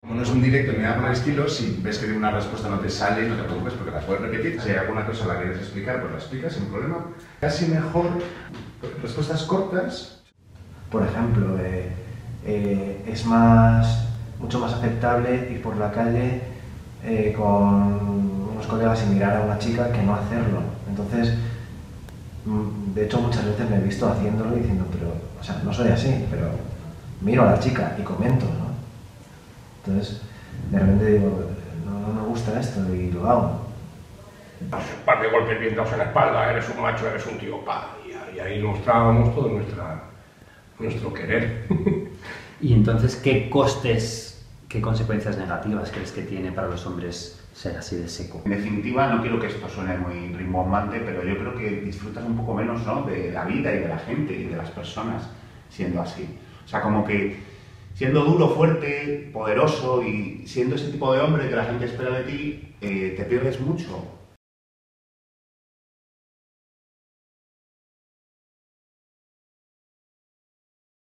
Como no es un directo ni nada por el estilo, si ves que de una respuesta no te sale, no te preocupes porque la puedes repetir. Si hay alguna cosa la quieres explicar, pues la explicas sin problema. Casi mejor respuestas cortas. Por ejemplo, eh, eh, es más, mucho más aceptable ir por la calle eh, con unos colegas y mirar a una chica que no hacerlo. Entonces, mm, de hecho muchas veces me he visto haciéndolo y diciendo, pero, o sea, no soy así, pero miro a la chica y comento, ¿no? Entonces, de repente digo, no, no me gusta esto y lo hago. Un par de golpes bien dados en la espalda, eres un macho, eres un tío, pa, y, y ahí mostrábamos todo nuestra, nuestro querer. Y entonces, ¿qué costes, qué consecuencias negativas crees que tiene para los hombres ser así de seco? En definitiva, no quiero que esto suene muy rimbombante, pero yo creo que disfrutas un poco menos ¿no? de la vida y de la gente y de las personas siendo así. O sea, como que siendo duro, fuerte, poderoso y siendo ese tipo de hombre que la gente espera de ti, eh, te pierdes mucho